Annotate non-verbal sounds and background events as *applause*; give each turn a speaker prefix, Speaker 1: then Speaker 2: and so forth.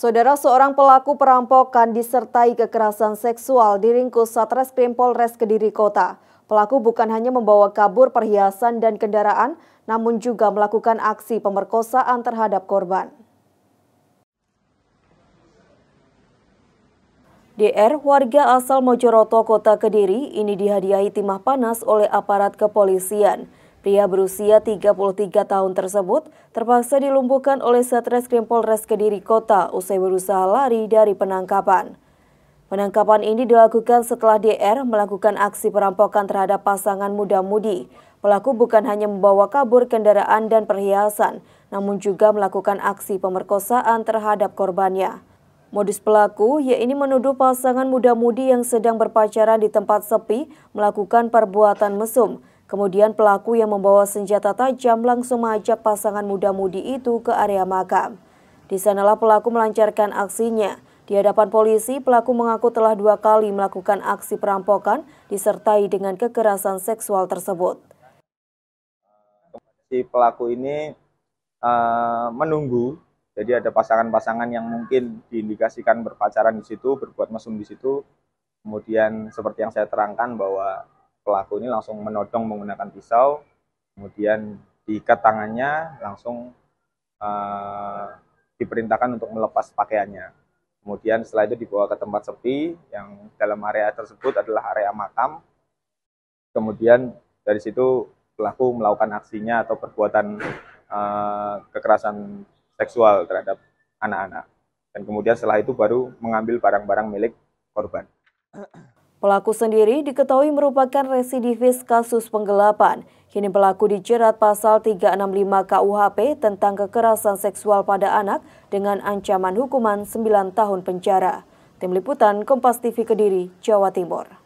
Speaker 1: Saudara seorang pelaku perampokan disertai kekerasan seksual diringkus Satreskrim Polres Kediri Kota. Pelaku bukan hanya membawa kabur perhiasan dan kendaraan, namun juga melakukan aksi pemerkosaan terhadap korban. DR, warga asal Mojoroto, Kota Kediri, ini dihadiahi timah panas oleh aparat kepolisian. Pria berusia 33 tahun tersebut terpaksa dilumpuhkan oleh Satreskrim Polres Kediri Kota usai berusaha lari dari penangkapan. Penangkapan ini dilakukan setelah DR melakukan aksi perampokan terhadap pasangan muda-mudi. Pelaku bukan hanya membawa kabur kendaraan dan perhiasan, namun juga melakukan aksi pemerkosaan terhadap korbannya. Modus pelaku yakni menuduh pasangan muda-mudi yang sedang berpacaran di tempat sepi melakukan perbuatan mesum Kemudian pelaku yang membawa senjata tajam langsung mengajak pasangan muda-mudi itu ke area makam. Di sanalah pelaku melancarkan aksinya. Di hadapan polisi, pelaku mengaku telah dua kali melakukan aksi perampokan disertai dengan kekerasan seksual tersebut.
Speaker 2: Si pelaku ini uh, menunggu, jadi ada pasangan-pasangan yang mungkin diindikasikan berpacaran di situ, berbuat mesum di situ. Kemudian seperti yang saya terangkan bahwa pelaku ini langsung menodong menggunakan pisau, kemudian diikat tangannya, langsung uh, diperintahkan untuk melepas pakaiannya. Kemudian setelah itu dibawa ke tempat sepi yang dalam area tersebut adalah area makam. Kemudian dari situ pelaku melakukan aksinya atau perbuatan uh, kekerasan seksual terhadap anak-anak. Dan kemudian setelah itu baru mengambil barang-barang milik korban. *clears throat*
Speaker 1: Pelaku sendiri diketahui merupakan residivis kasus penggelapan. Kini pelaku dijerat pasal 365 KUHP tentang kekerasan seksual pada anak dengan ancaman hukuman 9 tahun penjara. Tim Liputan Kompas TV Kediri, Jawa Timur.